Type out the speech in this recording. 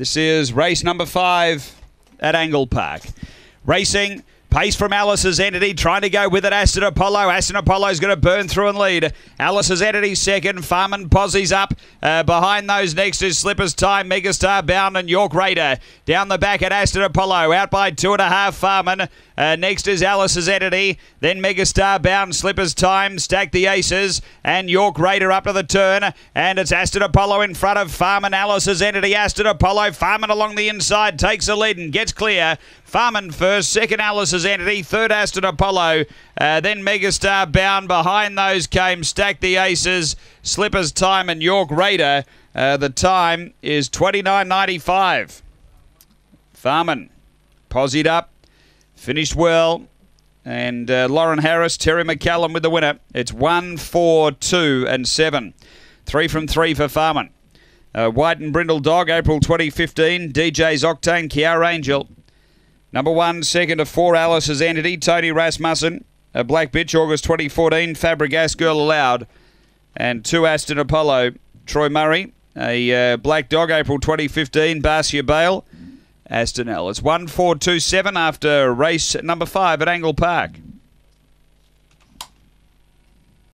This is race number five at Angle Park. Racing. Pace from Alice's entity, trying to go with it. Aston Apollo. Aston Apollo's going to burn through and lead. Alice's entity second. Farman Posse's up. Uh, behind those next is Slippers Time, Megastar Bound, and York Raider. Down the back at Aston Apollo, out by two and a half. Farman. Uh, next is Alice's entity. Then Megastar Bound, Slippers Time, Stack the Aces, and York Raider up to the turn. And it's Aston Apollo in front of Farman. Alice's entity. Aston Apollo. Farman along the inside takes the lead and gets clear. Farman first, second Alice's entity, third Aston Apollo, uh, then Megastar bound. Behind those came Stack the Aces, Slippers Time, and York Raider. Uh, the time is 29.95. Farman posied up, finished well, and uh, Lauren Harris, Terry McCallum with the winner. It's one, four, two, and seven. Three from three for Farman. Uh, White and Brindle Dog, April 2015. DJ's Octane, Kiara Angel. Number one, second to four, Alice's Entity, Tony Rasmussen. A Black Bitch, August 2014, Fabregas Girl Aloud. And two, Aston Apollo, Troy Murray. A uh, Black Dog, April 2015, Barcia Bale. Aston. It's 1427 after race number five at Angle Park.